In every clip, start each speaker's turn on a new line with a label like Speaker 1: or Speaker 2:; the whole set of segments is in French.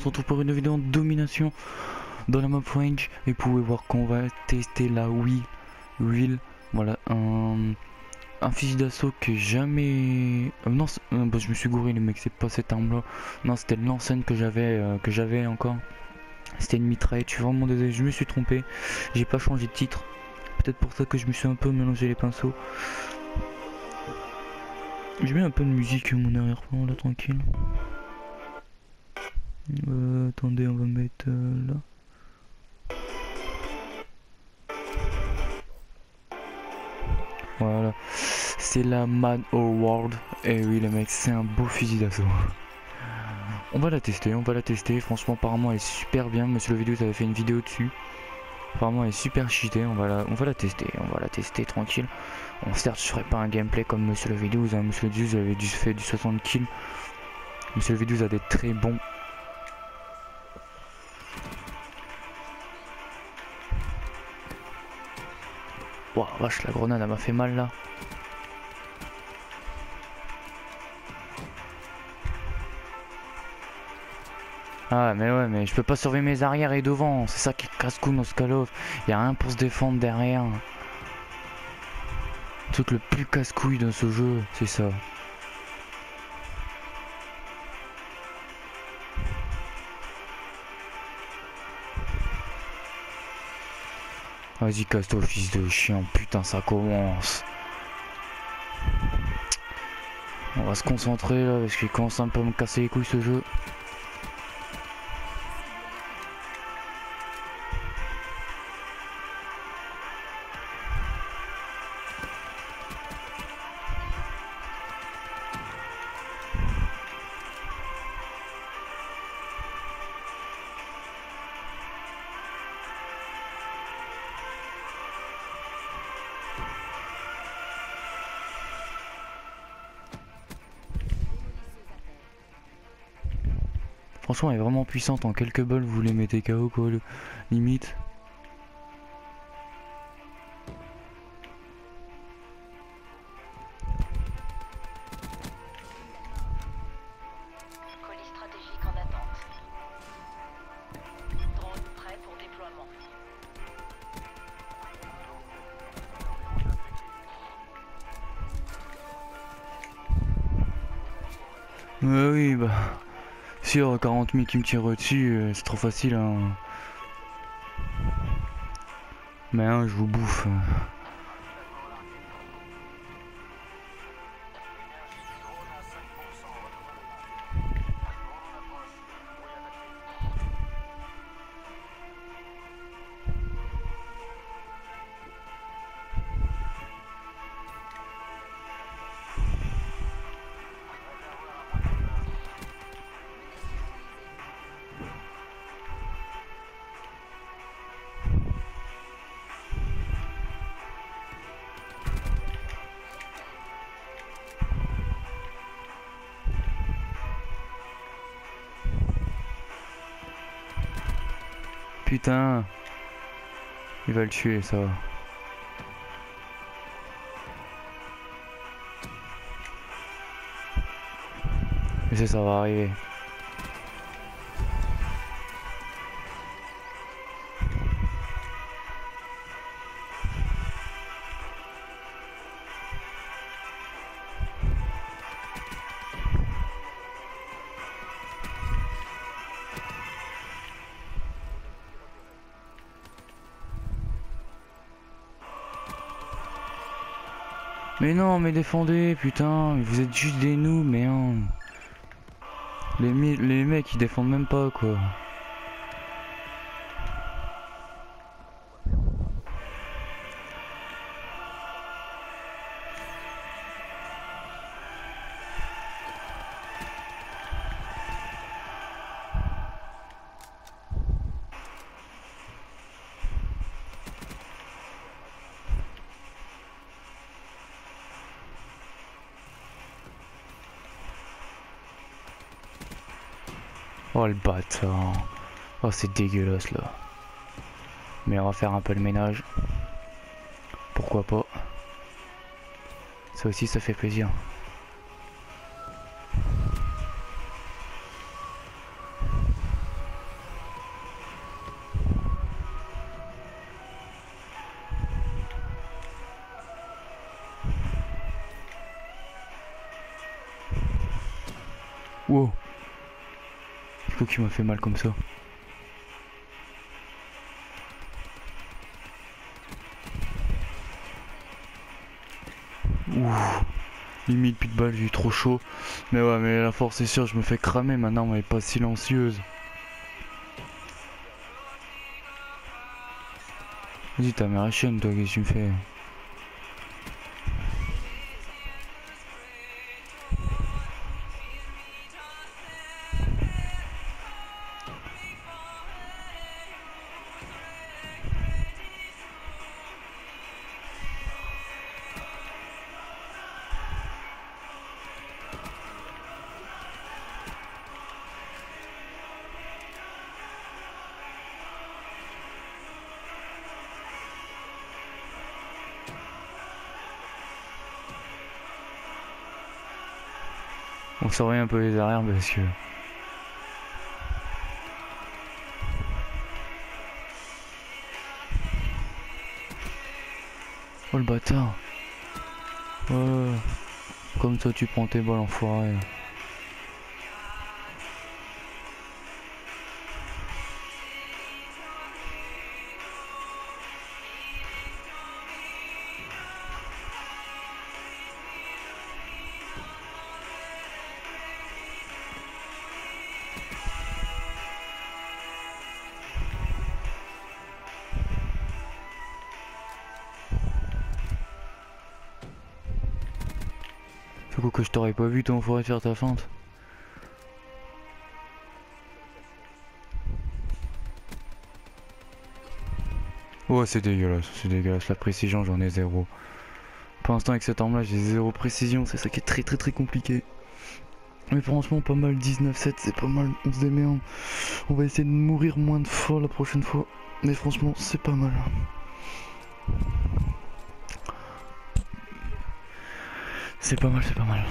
Speaker 1: se retrouve pour une vidéo en domination dans la map range. Et vous pouvez voir qu'on va tester la Wii Wheel, voilà un, fusil d'assaut que jamais... Euh, non, euh, bah, je me suis gouré les mecs, c'est pas cette arme là, non c'était l'ancienne que j'avais euh, que j'avais encore, c'était une mitraille, je suis vraiment désolé, je me suis trompé, j'ai pas changé de titre, peut-être pour ça que je me suis un peu mélangé les pinceaux. Je mets un peu de musique mon arrière-plan là tranquille. Euh, attendez, on va mettre euh, là. Voilà. C'est la Mad World. Et oui les mecs, c'est un beau fusil d'assaut. On va la tester, on va la tester. Franchement, apparemment, elle est super bien. Monsieur le vidéo, avait fait une vidéo dessus. Apparemment, elle est super cheatée. On va la, on va la tester, on va la tester tranquille. Certes, je ferai pas un gameplay comme Monsieur le vidéo. Hein. Monsieur le vidéo, avait dû fait du 60 kills. Monsieur le vidéo a des très bons Ouah, vache, la grenade, elle m'a fait mal là. Ah mais ouais mais je peux pas surveiller mes arrières et devant, c'est ça qui casse-cou dans ce Call of. Y a rien pour se défendre derrière. Truc le plus casse-couille dans ce jeu, c'est ça. Vas-y, casse-toi, fils de chien. Putain, ça commence. On va se concentrer là, parce qu'il commence un peu à me casser les couilles ce jeu. Franchement, elle est vraiment puissante. En quelques balles, vous les mettez KO, quoi, le... limite.
Speaker 2: Colis stratégique en attente. Drone prêt pour déploiement.
Speaker 1: Ouais, oui, bah. Sur 40 000 qui me tirent dessus, euh, c'est trop facile. Hein. Mais hein, je vous bouffe. Putain. Il va le tuer, ça va. Mais ça, ça va arriver. Mais non, mais défendez, putain, vous êtes juste des noobs, mais hein. Les, les mecs ils défendent même pas quoi. Oh le bâtard. Oh c'est dégueulasse là. Mais on va faire un peu le ménage. Pourquoi pas. Ça aussi ça fait plaisir. Wow. Qui m'a fait mal comme ça Ouh. Limite plus de balles, j'ai eu trop chaud. Mais ouais, mais la force est sûre, je me fais cramer maintenant, mais pas silencieuse. Vas-y, ta mère chaîne, toi, qu'est-ce que tu me fais? On surveille un peu les arrières parce que... Oh le bâtard. Comme ça tu prends tes balles enfoiré coup que je t'aurais pas vu ton enfoiré faire ta feinte Oh c'est dégueulasse, c'est dégueulasse, la précision j'en ai zéro. Pour l'instant avec cette arme là j'ai zéro précision, c'est ça qui est très très très compliqué. Mais franchement pas mal 19-7 c'est pas mal, on se démerde. On va essayer de mourir moins de fois la prochaine fois. Mais franchement c'est pas mal. C'est pas mal, c'est pas mal.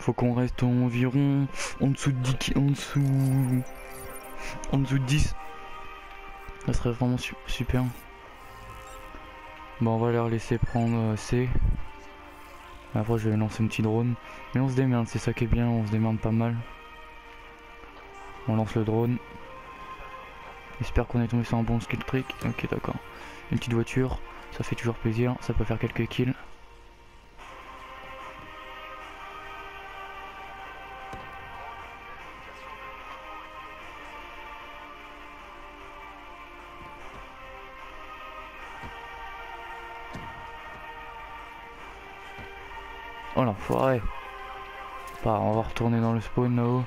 Speaker 1: Faut qu'on reste environ en dessous de 10 en dessous en dessous de 10. Ça serait vraiment su super. Bon, on va leur laisser prendre euh, C. Après, je vais lancer un petit drone. Mais on se démerde, c'est ça qui est bien, on se démerde pas mal. On lance le drone. J'espère qu'on est tombé sur un bon skill trick. Ok, d'accord. Une petite voiture, ça fait toujours plaisir, ça peut faire quelques kills. On va retourner dans le spawn là-haut.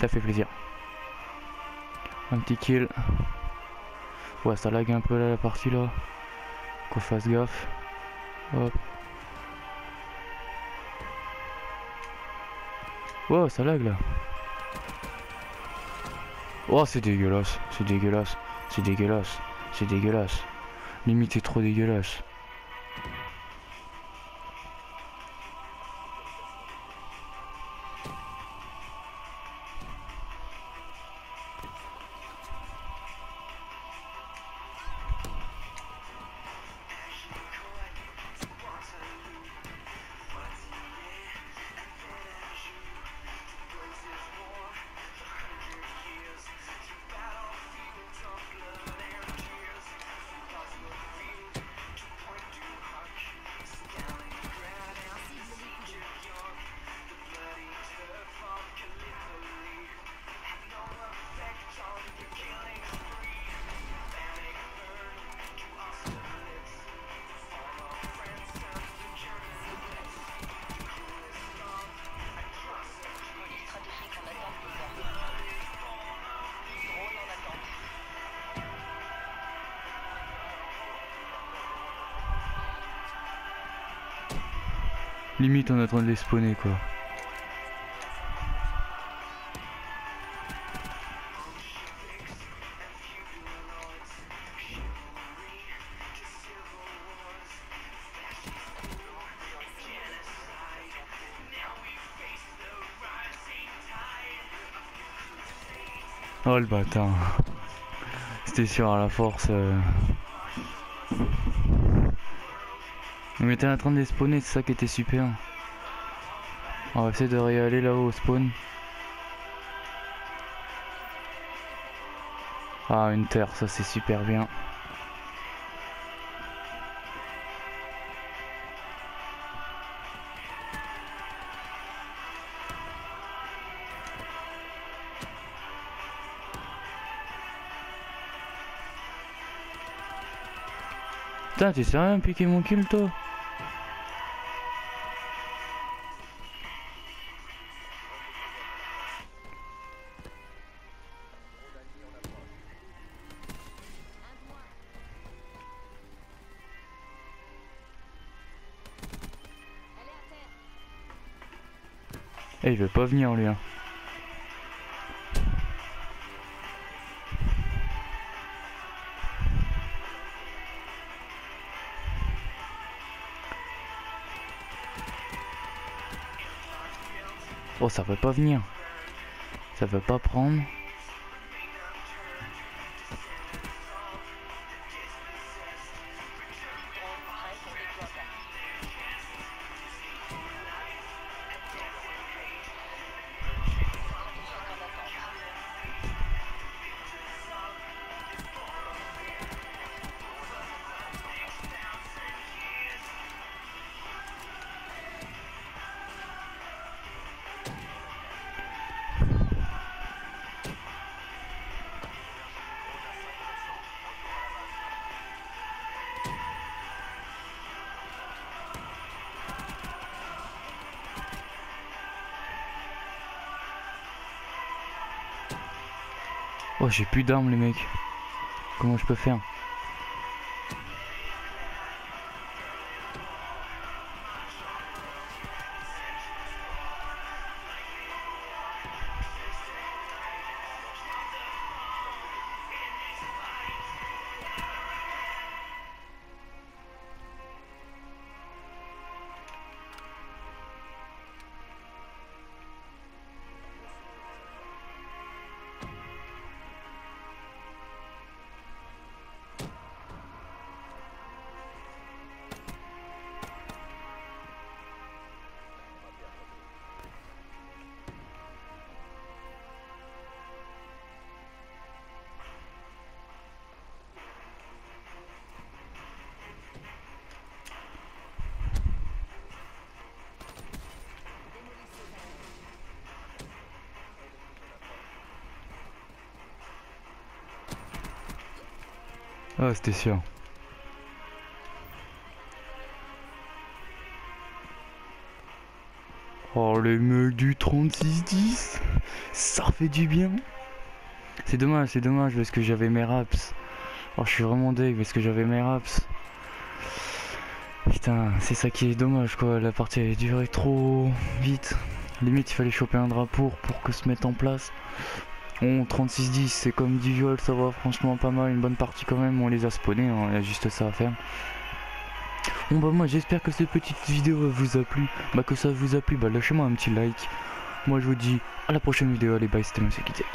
Speaker 1: Ça fait plaisir. Un petit kill. Ouais ça lag un peu là la partie là. Qu'on fasse gaffe. Hop. Oh ça lag là. Oh c'est dégueulasse, c'est dégueulasse, c'est dégueulasse, c'est dégueulasse. Limite c'est trop dégueulasse. Limite en train de les spawner quoi. Oh le bâtard. C'était sûr à la force. euh. On était en train de les spawner, c'est ça qui était super. On va essayer de réaller là-haut au spawn. Ah, une terre, ça c'est super bien. Putain, tu sais rien piquer mon kill toi? Eh, il veut pas venir lui. Hein. Oh, ça veut pas venir. Ça veut pas prendre. Oh, j'ai plus d'armes, les mecs. Comment je peux faire? Ah, c'était sûr. Oh, les mecs du 3610 Ça fait du bien C'est dommage, c'est dommage parce que j'avais mes raps. Oh, je suis vraiment deg parce que j'avais mes raps. Putain, c'est ça qui est dommage quoi, la partie a duré trop vite. Limite, il fallait choper un drapeau pour que se mette en place. Bon, 36-10, c'est comme du viol, ça va franchement pas mal, une bonne partie quand même, on les a spawnés, hein, il y a juste ça à faire. Bon bah moi j'espère que cette petite vidéo vous a plu, bah que ça vous a plu, bah lâchez-moi un petit like. Moi je vous dis à la prochaine vidéo, allez bye, c'était Monsieur Kitek.